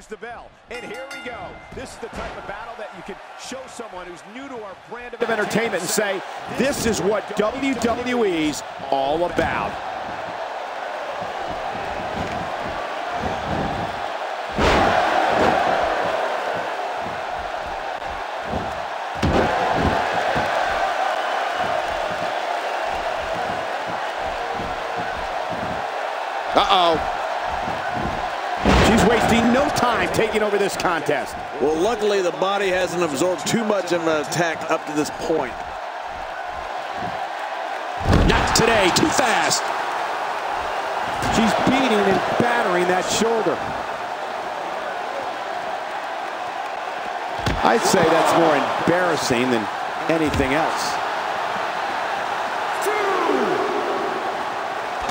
there's the bell. And here we go. This is the type of battle that you can show someone who's new to our brand of entertainment and say, this is what WWE's all about. Uh-oh. She's wasting no time taking over this contest. Well, luckily the body hasn't absorbed too much of an attack up to this point. Not today, too fast. She's beating and battering that shoulder. I'd say that's more embarrassing than anything else.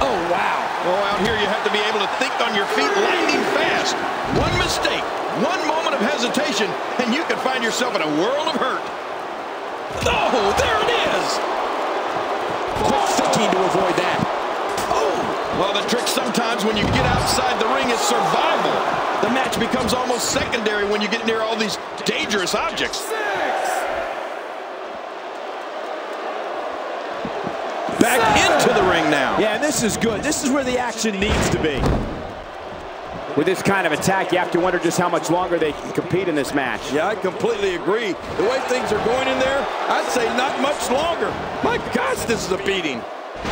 Oh, wow. Oh, out here you have to be able to think on your feet lightning fast. One mistake, one moment of hesitation, and you can find yourself in a world of hurt. Oh, there it is. Quick thinking to avoid that. Oh! Well, the trick sometimes when you get outside the ring is survival. The match becomes almost secondary when you get near all these dangerous objects. Back into the ring now. Yeah, and this is good. This is where the action needs to be. With this kind of attack, you have to wonder just how much longer they can compete in this match. Yeah, I completely agree. The way things are going in there, I'd say not much longer. My gosh, this is a beating.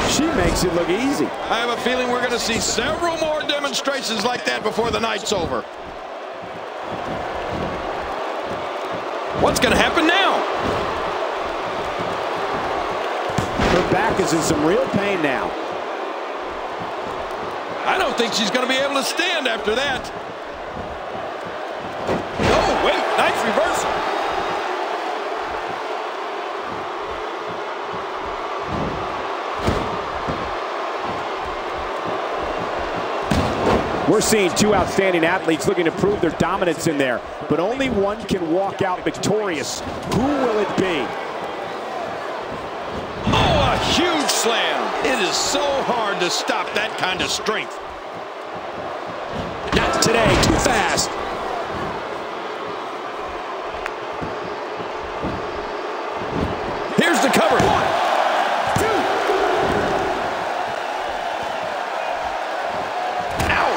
She makes it look easy. I have a feeling we're going to see several more demonstrations like that before the night's over. What's going to happen now? Her back is in some real pain now. I don't think she's going to be able to stand after that. Oh, wait, nice reversal. We're seeing two outstanding athletes looking to prove their dominance in there, but only one can walk out victorious. Who will it be? Huge slam. It is so hard to stop that kind of strength. Not today, too fast. Here's the cover. One, two. Ow.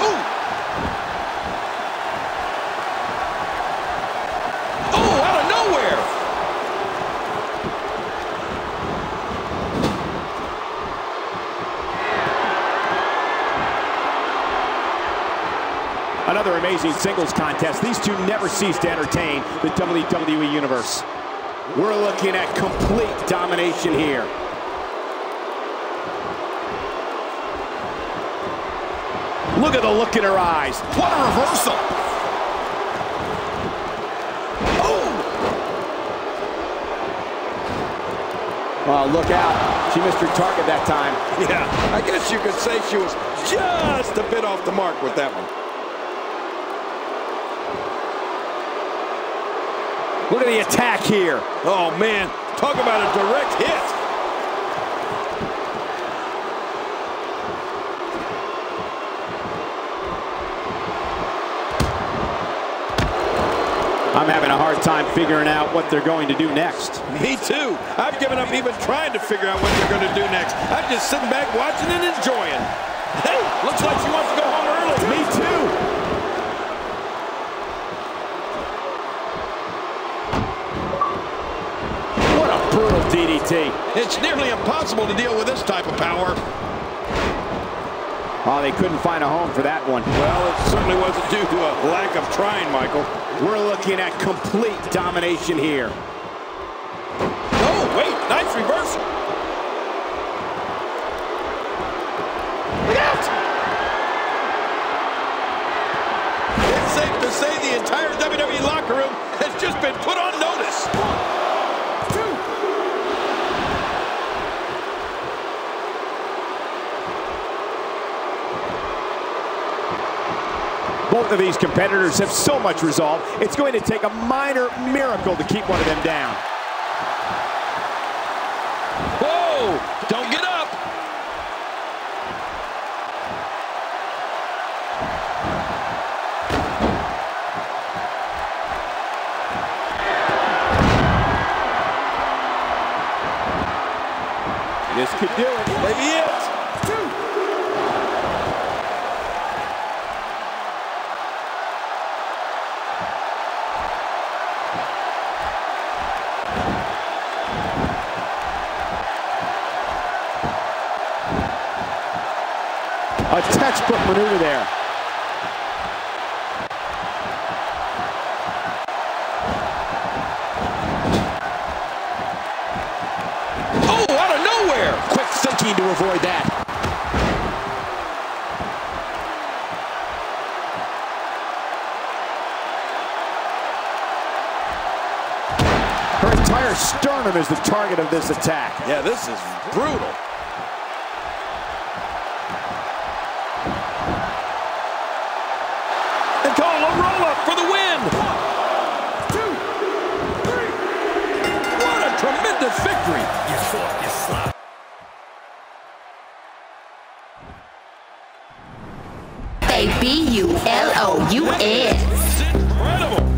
Oh, out of nowhere. Another amazing singles contest. These two never cease to entertain the WWE Universe. We're looking at complete domination here. Look at the look in her eyes. What a reversal. Oh, look out. She missed her target that time. Yeah, I guess you could say she was just a bit off the mark with that one. Look at the attack here. Oh, man, talk about a direct hit. I'm having a hard time figuring out what they're going to do next. Me too. I've given up even trying to figure out what they're going to do next. I'm just sitting back watching and enjoying. Hey, looks like she wants to go home early. Me too. DDT. It's nearly impossible to deal with this type of power. Oh, they couldn't find a home for that one. Well, it certainly wasn't due to a lack of trying, Michael. We're looking at complete domination here. Oh, wait, nice reversal. Look out! It's safe to say the entire WWE locker room has just been put on notice. Both of these competitors have so much resolve, it's going to take a minor miracle to keep one of them down. Whoa! Don't get up! This could do it. Maybe it. A textbook maneuver there. Oh, out of nowhere! Quick thinking to avoid that. Her entire sternum is the target of this attack. Yeah, this is brutal. B U L O U S. Incredible.